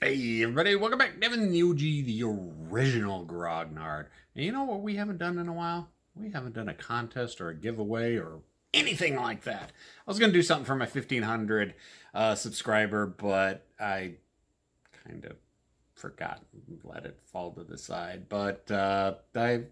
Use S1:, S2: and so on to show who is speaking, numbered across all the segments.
S1: Hey everybody, welcome back. Devin the OG, the original Grognard. And you know what we haven't done in a while? We haven't done a contest or a giveaway or anything like that. I was going to do something for my 1500 uh, subscriber, but I kind of forgot and let it fall to the side. But uh, I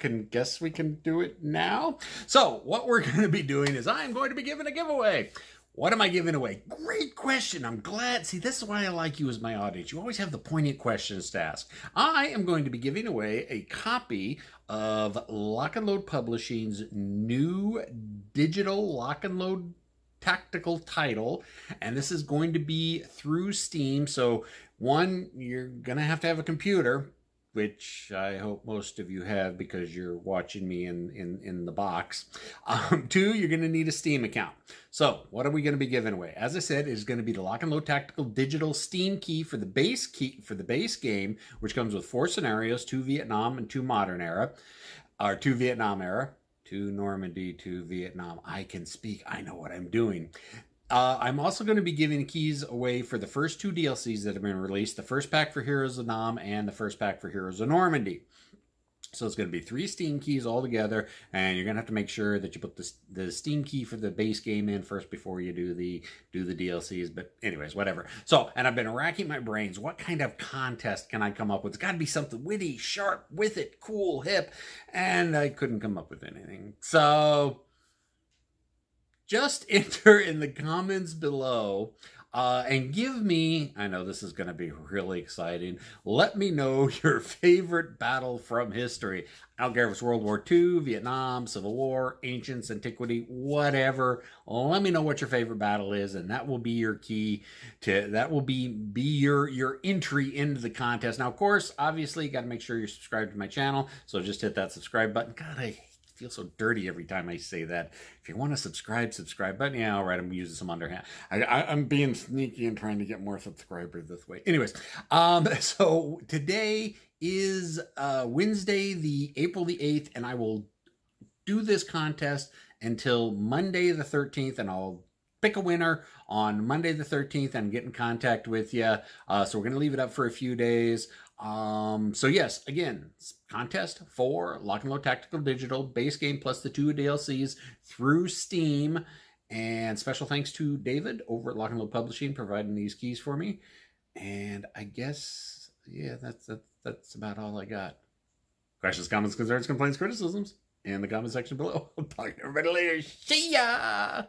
S1: can guess we can do it now. So what we're going to be doing is I'm going to be giving a giveaway. What am I giving away? Great question. I'm glad. See, this is why I like you as my audience. You always have the poignant questions to ask. I am going to be giving away a copy of Lock and Load Publishing's new digital Lock and Load tactical title and this is going to be through steam so one you're gonna have to have a computer which I hope most of you have because you're watching me in, in, in the box. Um, two, you're going to need a Steam account. So what are we going to be giving away? As I said, it's going to be the Lock and Load Tactical Digital Steam key for the base key for the base game, which comes with four scenarios, two Vietnam and two modern era, or two Vietnam era, two Normandy, two Vietnam. I can speak. I know what I'm doing. Uh, I'm also going to be giving keys away for the first two DLCs that have been released the first pack for Heroes of Nam and the first pack for Heroes of Normandy. So it's going to be three Steam keys all together, and you're going to have to make sure that you put the, the Steam key for the base game in first before you do the do the DLCs. But anyways, whatever. So, and I've been racking my brains. What kind of contest can I come up with? It's got to be something witty, sharp, with it, cool, hip, and I couldn't come up with anything. So just enter in the comments below uh, and give me, I know this is going to be really exciting, let me know your favorite battle from history. I don't care if it's World War II, Vietnam, Civil War, Ancients, Antiquity, whatever. Let me know what your favorite battle is, and that will be your key to, that will be, be your, your entry into the contest. Now, of course, obviously, you got to make sure you're subscribed to my channel, so just hit that subscribe button. God, I feel so dirty every time I say that. If you want to subscribe, subscribe. But yeah, all right, I'm using some underhand. I, I, am being sneaky and trying to get more subscribers this way. Anyways, um, so today is uh, Wednesday, the April the 8th, and I will do this contest until Monday the 13th, and I'll pick a winner on Monday the 13th and get in contact with you. Uh, so we're going to leave it up for a few days. Um, so yes, again, contest for Lock and Load Tactical Digital base game plus the two DLCs through Steam. And special thanks to David over at Lock and Load Publishing providing these keys for me. And I guess, yeah, that's that's, that's about all I got. Questions, comments, concerns, complaints, criticisms in the comment section below. I'll talk to everybody later. See ya!